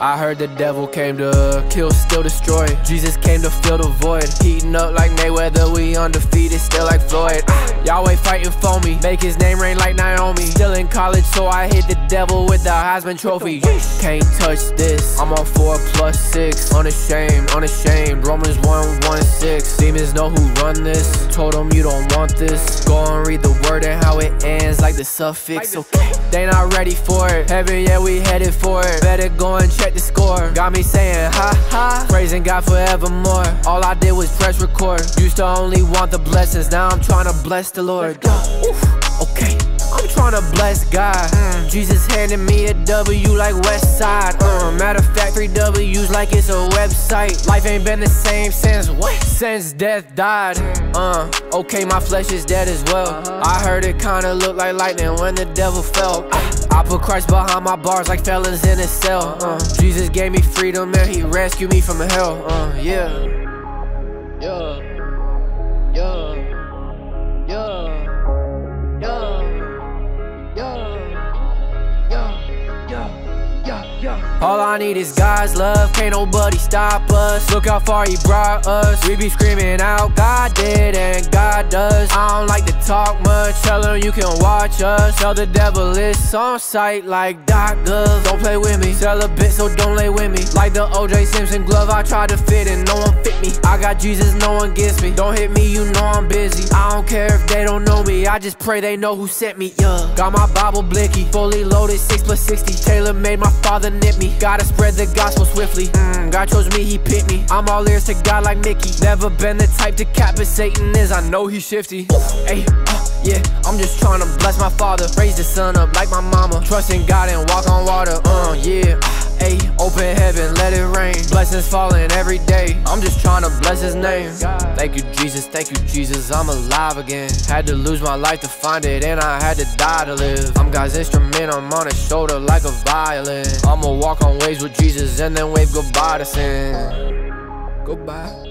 I heard the devil came to kill, still destroy. Jesus came to fill the void. Heating up like Mayweather, we undefeated, still like Floyd. Ah. Yahweh fighting for me, make his name rain like Naomi. Still in college, so I hit the devil with the Heisman Trophy. Can't touch this. I'm on four plus six. Unashamed, unashamed. Romans 1 1 6. Demons know who run this. Told them you don't want this. Go and read the word and how it ends, like the suffix. Okay, they not ready for it. Heaven, yeah, we headed for it. Better go and check the score. Got me saying ha ha, praising God forevermore. All I did was press record. Used to only want the blessings, now I'm trying to bless the Lord. Oof, okay. I'm tryna bless God. Mm, Jesus handed me a W like West Side. Uh, matter of fact, three W's like it's a website. Life ain't been the same since what? Since death died. Uh, okay, my flesh is dead as well. I heard it kinda looked like lightning when the devil fell. I put Christ behind my bars like felons in a cell. Uh, Jesus gave me freedom and he rescued me from hell. Uh. Yeah. All I need is God's love, can't nobody stop us. Look how far He brought us. We be screaming out, God did and God does. I don't like to talk much, tell him you can watch us. Tell the devil it's on sight like Doc Gov. Don't play with me, sell a bit, so don't lay with me. Like the OJ Simpson glove, I tried to fit and no one fit me. I got Jesus, no one gets me. Don't hit me, you know I'm busy. I don't care if they don't know me, I just pray they know who sent me. Yeah, got my Bible blicky, fully loaded, 6 plus 60. Taylor made my father nip me. Gotta spread the gospel swiftly. Mm, God chose me, he picked me. I'm all ears to God like Mickey. Never been the type to cap, but Satan is. I know he's shifty. Hey, uh, yeah, I'm just trying to bless my father. Raise the son up like my mama. Trust in God and walk on water. Uh, yeah. Hey, open heaven, let it rain. Blessings falling every day. I'm just trying to bless his name. Thank you, Jesus. Thank you, Jesus. I'm alive again. Had to lose my life to find it, and I had to die to live. I'm God's instrument, I'm on his shoulder like a violin. I'ma walk on waves with Jesus and then wave goodbye to sin. Goodbye.